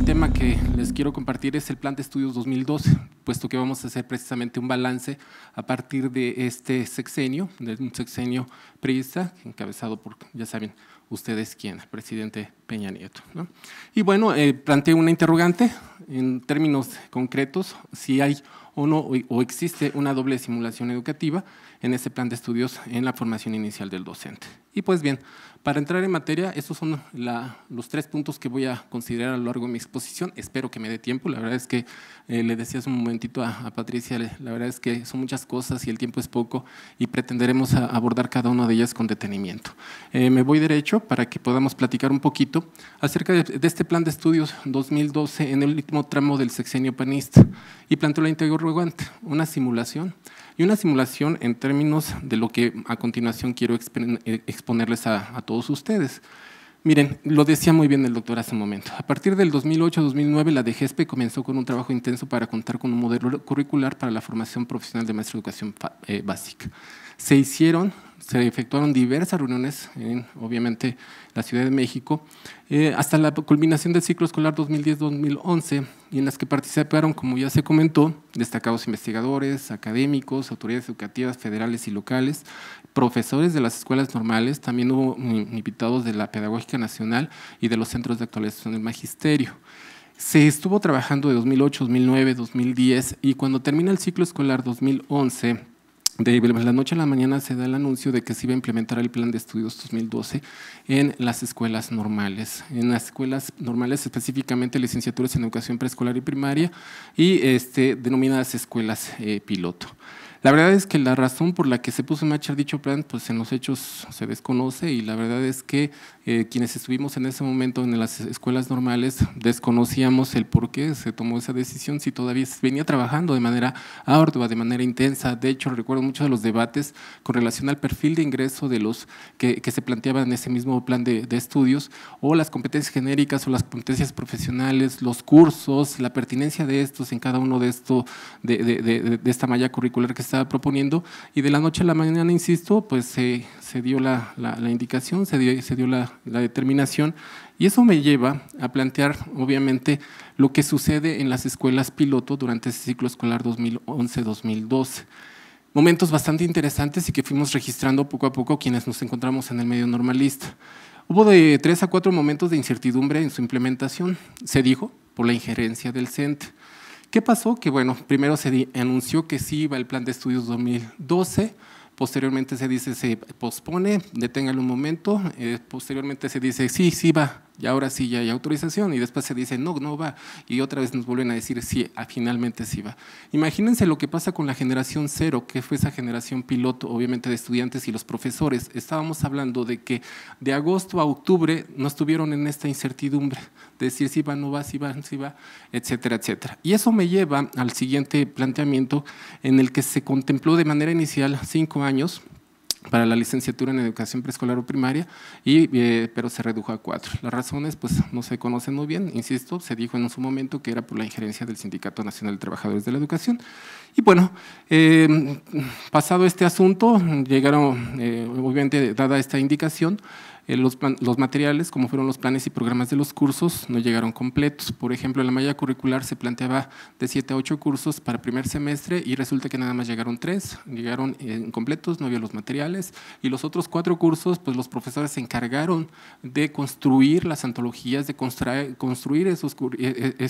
el tema que les quiero compartir es el Plan de Estudios 2012, puesto que vamos a hacer precisamente un balance a partir de este sexenio, de un sexenio priista, encabezado por, ya saben ustedes quién, el presidente Peña Nieto. Y bueno, eh, planteo una interrogante en términos concretos, si hay o no, o existe una doble simulación educativa en ese plan de estudios en la formación inicial del docente. Y pues bien, para entrar en materia, estos son los tres puntos que voy a considerar a lo largo de mi exposición. Espero que me dé tiempo. La verdad es que eh, le decía hace un momentito a, Patricia, la verdad es que son muchas cosas y el tiempo es poco y pretenderemos abordar cada una de ellas con detenimiento. Eh, me voy derecho para que podamos platicar un poquito acerca de, de, este plan de estudios 2012 en el último tramo del sexenio panista y planteo la interrogante, una simulación y una simulación en términos de lo que a continuación quiero eh, exponerles a, todos ustedes. Miren, lo decía muy bien el doctor hace un momento. A partir del 2008-2009, la DGESPE comenzó con un trabajo intenso para contar con un modelo curricular para la formación profesional de maestro de educación eh, básica. Se hicieron se efectuaron diversas reuniones en, obviamente, la Ciudad de México, eh, hasta la culminación del ciclo escolar 2010-2011, y en las que participaron, como ya se comentó, destacados investigadores, académicos, autoridades educativas federales y locales, profesores de las escuelas normales, también hubo invitados de la Pedagógica Nacional y de los centros de actualización del magisterio. Se estuvo trabajando de 2008, 2009, 2010 y cuando termina el ciclo escolar 2011, de la noche a la mañana se da el anuncio de que se iba a implementar el plan de estudios 2012 en las escuelas normales, en las escuelas normales específicamente licenciaturas en educación preescolar y primaria y este, denominadas escuelas eh, piloto. La verdad es que la razón por la que se puso en marcha dicho plan, pues en los hechos se desconoce y la verdad es que eh, quienes estuvimos en ese momento en las escuelas normales desconocíamos el por qué se tomó esa decisión, si todavía se venía trabajando de manera ardua, de manera intensa. De hecho, recuerdo muchos de los debates con relación al perfil de ingreso de los que, se planteaban en ese mismo plan de, estudios, o las competencias genéricas o las competencias profesionales, los cursos, la pertinencia de estos en cada uno de, esto, de, de esta malla curricular que estaba proponiendo y de la noche a la mañana, insisto, pues se, se dio la, la, indicación, se dio, se dio la, la, determinación y eso me lleva a plantear, obviamente, lo que sucede en las escuelas piloto durante ese ciclo escolar 2011-2012. Momentos bastante interesantes y que fuimos registrando poco a poco quienes nos encontramos en el medio normalista. Hubo de tres a cuatro momentos de incertidumbre en su implementación, se dijo, por la injerencia del CENTE. ¿Qué pasó? Que bueno, primero se anunció que sí iba el plan de estudios 2012, posteriormente se dice se pospone, deténgalo un momento, eh, posteriormente se dice sí, sí va, y ahora sí ya hay autorización y después se dice no, no va y otra vez nos vuelven a decir sí, ah, finalmente sí va. Imagínense lo que pasa con la generación cero, que fue esa generación piloto, obviamente de estudiantes y los profesores. Estábamos hablando de que de agosto a octubre nos tuvieron en esta incertidumbre, de decir si va, no va, si va, si va, etcétera, etcétera. Y eso me lleva al siguiente planteamiento en el que se contempló de manera inicial cinco años para la licenciatura en educación preescolar o primaria, y, eh, pero se redujo a cuatro. Las razones pues, no se conocen muy bien, insisto, se dijo en su momento que era por la injerencia del Sindicato Nacional de Trabajadores de la Educación. Y bueno, eh, pasado este asunto, llegaron, eh, obviamente, dada esta indicación, eh, los, materiales, como fueron los planes y programas de los cursos, no llegaron completos. Por ejemplo, en la malla curricular se planteaba de 7 a 8 cursos para primer semestre y resulta que nada más llegaron 3, llegaron incompletos, no había los materiales. Y los otros cuatro cursos, pues los profesores se encargaron de construir las antologías, de construir, esos, e, e,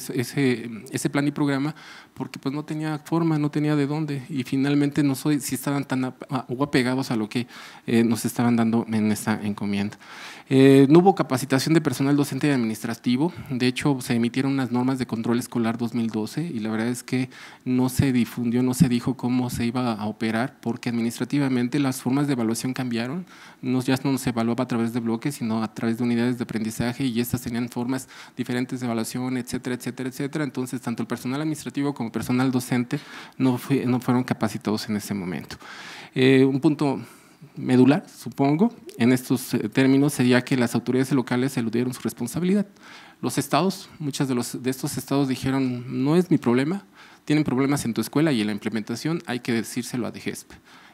ese, plan y programa, porque pues no tenía forma, no tenía de dónde. Y finalmente no sé si estaban tan apegados a lo que eh, nos estaban dando en esta encomienda. Eh, no hubo capacitación de personal docente y administrativo. De hecho, se emitieron unas normas de control escolar 2012 y la verdad es que no se difundió, no se dijo cómo se iba a operar porque administrativamente las formas de evaluación cambiaron. No, ya no se evaluaba a través de bloques, sino a través de unidades de aprendizaje y estas tenían formas diferentes de evaluación, etcétera, etcétera, etcétera. Entonces, tanto el personal administrativo como el personal docente no, no fueron capacitados en ese momento. Eh, un punto medular, supongo, en estos eh, términos sería que las autoridades locales eludieron su responsabilidad. Los estados, muchos de, los, de estos estados dijeron, no es mi problema, tienen problemas en tu escuela y en la implementación hay que decírselo a DGESP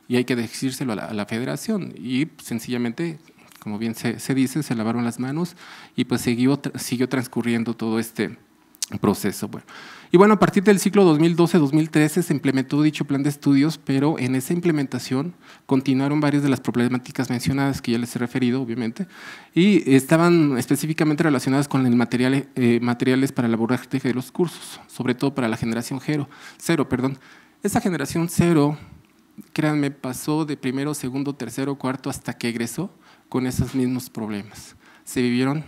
y hay que decírselo a la, federación y sencillamente, como bien se, se, dice, se lavaron las manos y pues siguió, siguió transcurriendo todo este, proceso. Bueno. Y bueno, a partir del ciclo 2012-2013 se implementó dicho plan de estudios, pero en esa implementación continuaron varias de las problemáticas mencionadas que ya les he referido, obviamente, y estaban específicamente relacionadas con el material, eh, materiales para el abordaje de los cursos, sobre todo para la generación cero, cero. Perdón. Esa generación cero, créanme, pasó de primero, segundo, tercero, cuarto hasta que egresó con esos mismos problemas se vivieron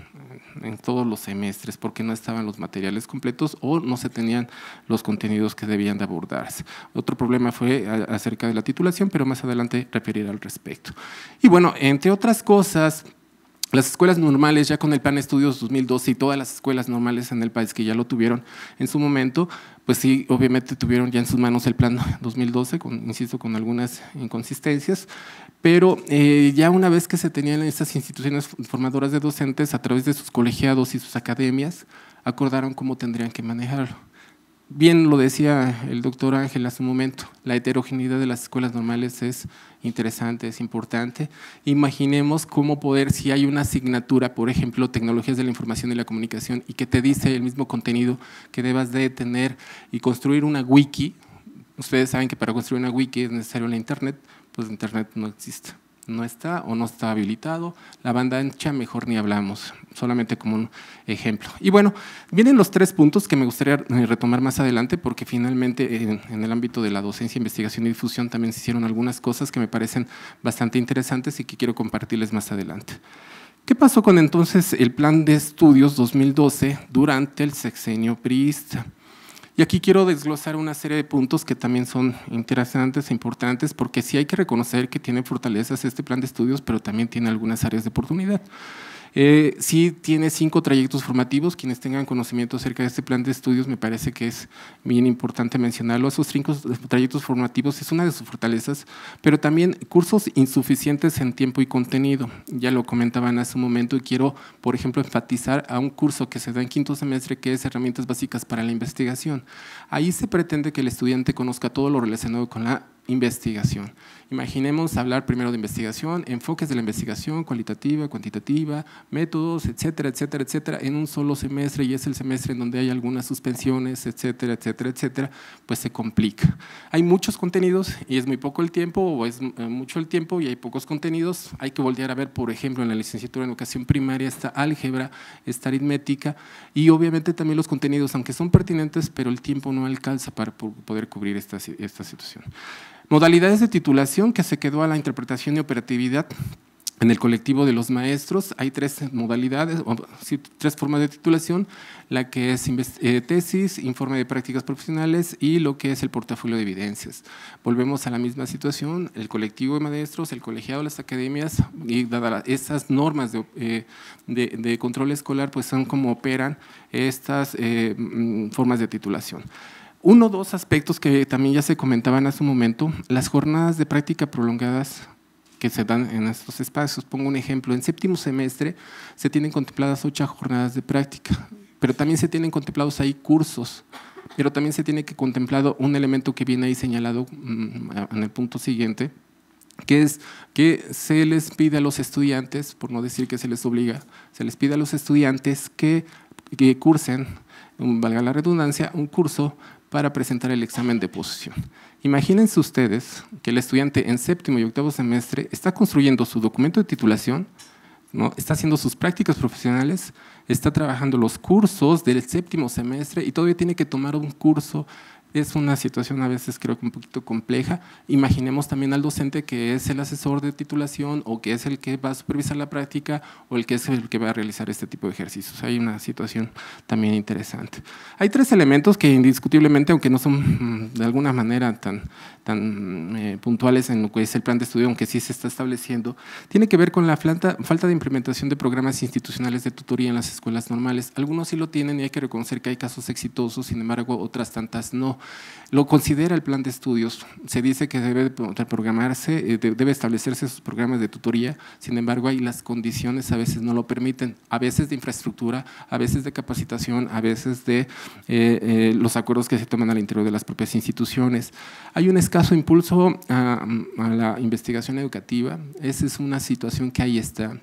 en todos los semestres porque no estaban los materiales completos o no se tenían los contenidos que debían de abordarse. Otro problema fue acerca de la titulación, pero más adelante referiré al respecto. Y bueno, entre otras cosas, las escuelas normales, ya con el Plan Estudios 2012 y todas las escuelas normales en el país que ya lo tuvieron en su momento, pues sí, obviamente tuvieron ya en sus manos el Plan 2012, con, insisto, con algunas inconsistencias, pero eh, ya una vez que se tenían estas instituciones formadoras de docentes a través de sus colegiados y sus academias, acordaron cómo tendrían que manejarlo. Bien lo decía el doctor Ángel hace un momento, la heterogeneidad de las escuelas normales es interesante, es importante. Imaginemos cómo poder, si hay una asignatura, por ejemplo, tecnologías de la información y la comunicación, y que te dice el mismo contenido que debas de tener y construir una wiki. Ustedes saben que para construir una wiki es necesario la Internet, pues Internet no existe. No está o no está habilitado. La banda ancha mejor ni hablamos, solamente como un ejemplo. Y bueno, vienen los tres puntos que me gustaría eh, retomar más adelante porque finalmente en, el ámbito de la docencia, investigación y difusión también se hicieron algunas cosas que me parecen bastante interesantes y que quiero compartirles más adelante. ¿Qué pasó con entonces el plan de estudios 2012 durante el sexenio priista? Y aquí quiero desglosar una serie de puntos que también son interesantes e importantes, porque sí hay que reconocer que tiene fortalezas este plan de estudios, pero también tiene algunas áreas de oportunidad. Eh, sí tiene cinco trayectos formativos. Quienes tengan conocimiento acerca de este plan de estudios, me parece que es bien importante mencionarlo. Esos cinco trayectos formativos es una de sus fortalezas, pero también cursos insuficientes en tiempo y contenido. Ya lo comentaban hace un momento y quiero, por ejemplo, enfatizar a un curso que se da en quinto semestre que es Herramientas Básicas para la Investigación. Ahí se pretende que el estudiante conozca todo lo relacionado con la investigación. Imaginemos hablar primero de investigación, enfoques de la investigación, cualitativa, cuantitativa, métodos, etcétera, etcétera, etcétera, en un solo semestre y es el semestre en donde hay algunas suspensiones, etcétera, etcétera, etcétera, pues se complica. Hay muchos contenidos y es muy poco el tiempo o es eh, mucho el tiempo y hay pocos contenidos. Hay que voltear a ver, por ejemplo, en la licenciatura en educación primaria esta álgebra, esta aritmética y obviamente también los contenidos, aunque son pertinentes, pero el tiempo no alcanza para poder cubrir esta, esta situación. Modalidades de titulación que se quedó a la interpretación y operatividad. En el colectivo de los maestros hay tres modalidades, o, tres formas de titulación, la que es eh, tesis, informe de prácticas profesionales y lo que es el portafolio de evidencias. Volvemos a la misma situación, el colectivo de maestros, el colegiado, las academias, y dadas esas normas eh, de, control escolar, pues son como operan estas eh, mm, formas de titulación. Uno o dos aspectos que también ya se comentaban hace un momento, las jornadas de práctica prolongadas que se dan en estos espacios. Pongo un ejemplo, en séptimo semestre se tienen contempladas ocho jornadas de práctica, pero también se tienen contemplados ahí cursos, pero también se tiene que contemplado un elemento que viene ahí señalado mm, en el punto siguiente, que es que se les pide a los estudiantes, por no decir que se les obliga, se les pide a los estudiantes que, que cursen, valga la redundancia, un curso para presentar el examen de posición. Imagínense ustedes que el estudiante en séptimo y octavo semestre está construyendo su documento de titulación, ¿no? está haciendo sus prácticas profesionales, está trabajando los cursos del séptimo semestre y todavía tiene que tomar un curso es una situación a veces creo que un poquito compleja. Imaginemos también al docente que es el asesor de titulación o que es el que va a supervisar la práctica o el que es el que va a realizar este tipo de ejercicios. Hay una situación también interesante. Hay tres elementos que indiscutiblemente, aunque no son mm, de alguna manera tan, tan eh, puntuales en lo que es el plan de estudio, aunque sí se está estableciendo, tiene que ver con la falta, falta de implementación de programas institucionales de tutoría en las escuelas normales. Algunos sí lo tienen y hay que reconocer que hay casos exitosos, sin embargo otras tantas no. Lo considera el plan de estudios. Se dice que debe programarse, eh, debe establecerse esos programas de tutoría, sin embargo, hay las condiciones a veces no lo permiten, a veces de infraestructura, a veces de capacitación, a veces de eh, eh, los acuerdos que se toman al interior de las propias instituciones. Hay un escaso impulso a, a la investigación educativa, esa es una situación que ahí está,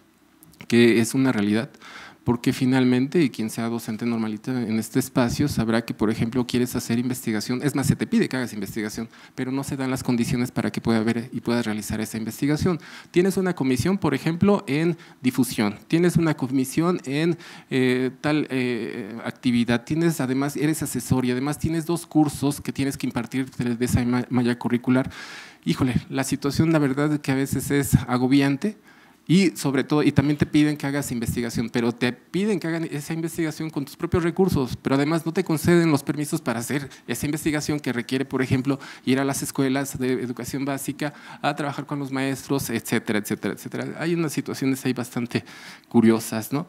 que es una realidad porque finalmente, y quien sea docente normalita en este espacio, sabrá que, por ejemplo, quieres hacer investigación, es más, se te pide que hagas investigación, pero no se dan las condiciones para que pueda ver y puedas realizar esa investigación. Tienes una comisión, por ejemplo, en difusión, tienes una comisión en eh, tal eh, actividad, tienes además, eres asesor y además tienes dos cursos que tienes que impartir de esa malla curricular. Híjole, la situación, la verdad, que a veces es agobiante, y sobre todo, y también te piden que hagas investigación, pero te piden que hagan esa investigación con tus propios recursos, pero además no te conceden los permisos para hacer esa investigación que requiere, por ejemplo, ir a las escuelas de educación básica a trabajar con los maestros, etcétera, etcétera, etcétera. Hay unas situaciones ahí bastante curiosas, ¿no?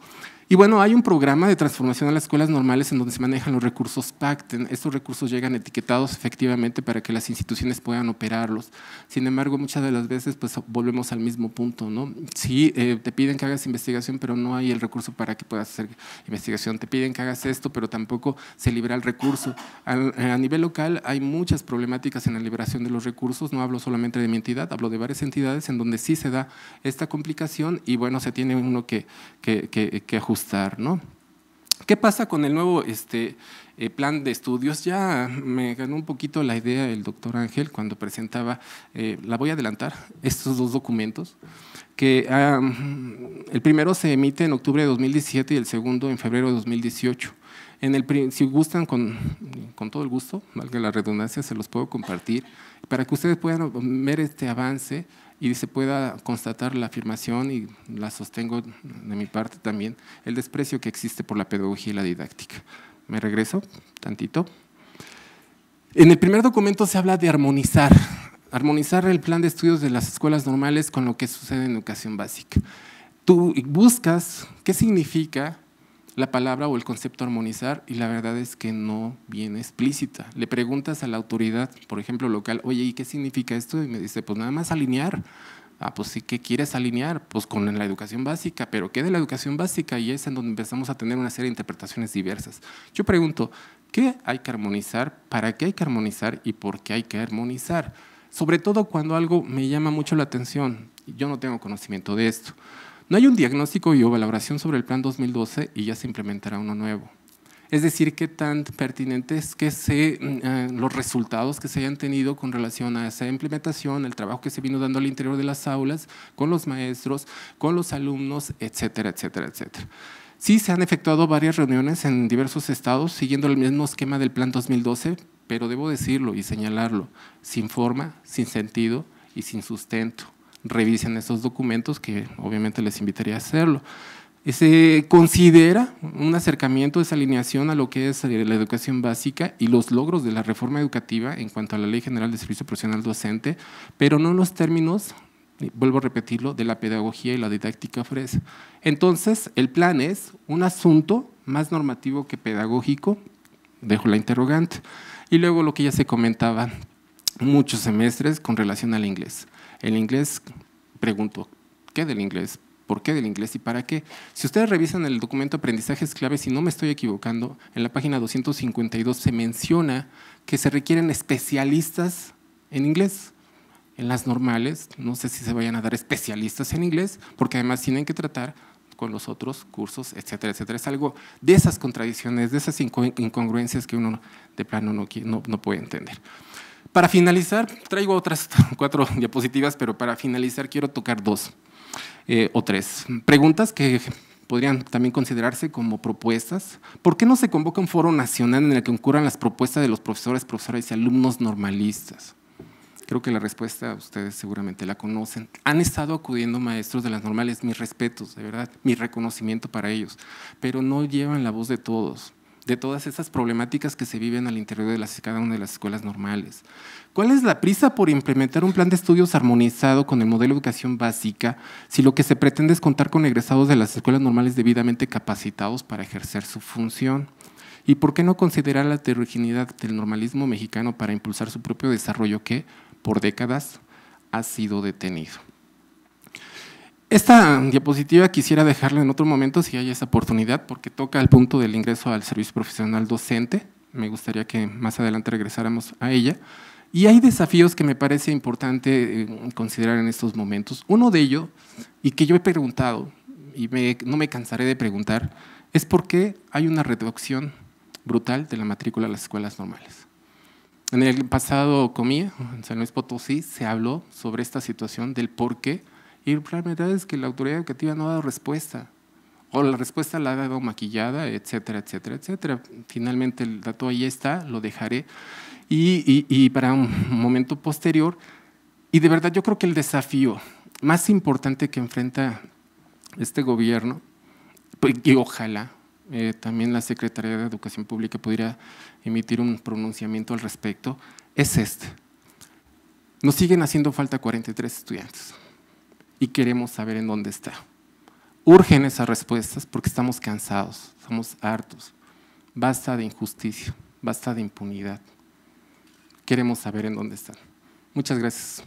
Y bueno, hay un programa de transformación a las escuelas normales en donde se manejan los recursos PACT. Estos recursos llegan etiquetados efectivamente para que las instituciones puedan operarlos. Sin embargo, muchas de las veces pues volvemos al mismo punto, ¿no? Sí, eh, te piden que hagas investigación, pero no hay el recurso para que puedas hacer investigación. Te piden que hagas esto, pero tampoco se libera el recurso. Eh, a nivel local hay muchas problemáticas en la liberación de los recursos. No hablo solamente de mi entidad, hablo de varias entidades en donde sí se da esta complicación y bueno, se tiene uno que, que, que, que ajustar ¿no? ¿Qué pasa con el nuevo este, eh, plan de estudios? Ya me ganó un poquito la idea el doctor Ángel cuando presentaba, eh, la voy a adelantar, estos dos documentos, que el primero se emite en octubre de 2017 y el segundo en febrero de 2018. En el, si gustan, con, con todo el gusto, valga la redundancia, se los puedo compartir, para que ustedes puedan ver este avance y se pueda constatar la afirmación, y la sostengo de mi parte también, el desprecio que existe por la pedagogía y la didáctica. Me regreso tantito. En el primer documento se habla de armonizar, armonizar el plan de estudios de las escuelas normales con lo que sucede en educación básica. Tú buscas qué significa la palabra o el concepto armonizar y la verdad es que no viene explícita. Le preguntas a la autoridad, por ejemplo, local, oye, ¿y qué significa esto? Y me dice, pues nada más alinear. Ah, pues sí, ¿qué quieres alinear? Pues con la educación básica, pero ¿qué de la educación básica? Y es en donde empezamos a tener una serie de interpretaciones diversas. Yo pregunto, ¿qué hay que armonizar? ¿Para qué hay que armonizar? ¿Y por qué hay que armonizar? Sobre todo cuando algo me llama mucho la atención. Yo no tengo conocimiento de esto. No hay un diagnóstico y o valoración sobre el plan 2012 y ya se implementará uno nuevo. Es decir, qué tan pertinente es que se, eh, los resultados que se hayan tenido con relación a esa implementación, el trabajo que se vino dando al interior de las aulas, con los maestros, con los alumnos, etcétera, etcétera, etcétera. Sí, se han efectuado varias reuniones en diversos estados siguiendo el mismo esquema del Plan 2012, pero debo decirlo y señalarlo, sin forma, sin sentido y sin sustento revisen esos documentos, que obviamente les invitaría a hacerlo. Se considera un acercamiento, esa alineación a lo que es la educación básica y los logros de la reforma educativa en cuanto a la Ley General de Servicio Profesional Docente, pero no en los términos, vuelvo a repetirlo, de la pedagogía y la didáctica ofrece. Entonces, el plan es un asunto más normativo que pedagógico, dejo la interrogante, y luego lo que ya se comentaba muchos semestres con relación al inglés. El inglés, pregunto, ¿qué del inglés? ¿Por qué del inglés y para qué? Si ustedes revisan el documento Aprendizajes Clave, si no me estoy equivocando, en la página 252 se menciona que se requieren especialistas en inglés. En las normales, no sé si se vayan a dar especialistas en inglés, porque además tienen que tratar con los otros cursos, etcétera, etcétera. Es algo de esas contradicciones, de esas incongruencias que uno de plano no, no, no puede entender. Para finalizar, traigo otras cuatro diapositivas, pero para finalizar quiero tocar dos eh, o tres preguntas que podrían también considerarse como propuestas. ¿Por qué no se convoca un foro nacional en el que concurran las propuestas de los profesores, profesoras y alumnos normalistas? Creo que la respuesta ustedes seguramente la conocen. Han estado acudiendo maestros de las normales, mis respetos, de verdad, mi reconocimiento para ellos, pero no llevan la voz de todos de todas esas problemáticas que se viven al interior de cada una de las escuelas normales. ¿Cuál es la prisa por implementar un plan de estudios armonizado con el modelo de educación básica si lo que se pretende es contar con egresados de las escuelas normales debidamente capacitados para ejercer su función? ¿Y por qué no considerar la heterogeneidad del normalismo mexicano para impulsar su propio desarrollo que, por décadas, ha sido detenido? Esta diapositiva quisiera dejarla en otro momento si hay esa oportunidad, porque toca el punto del ingreso al servicio profesional docente. Me gustaría que más adelante regresáramos a ella. Y hay desafíos que me parece importante eh, considerar en estos momentos. Uno de ellos, y que yo he preguntado, y no me cansaré de preguntar, es por qué hay una reducción brutal de la matrícula a las escuelas normales. En el pasado comía, en San Luis Potosí, se habló sobre esta situación del por qué, y la verdad es que la autoridad educativa no ha dado respuesta, o la respuesta la ha dado maquillada, etcétera, etcétera, etcétera. Finalmente el dato ahí está, lo dejaré. Y, y para un momento posterior, y de verdad yo creo que el desafío más importante que enfrenta este gobierno, pues, y ojalá eh, también la Secretaría de Educación Pública pudiera emitir un pronunciamiento al respecto, es este. Nos siguen haciendo falta 43 estudiantes y queremos saber en dónde está. Urgen esas respuestas porque estamos cansados, estamos hartos. Basta de injusticia, basta de impunidad. Queremos saber en dónde están. Muchas gracias.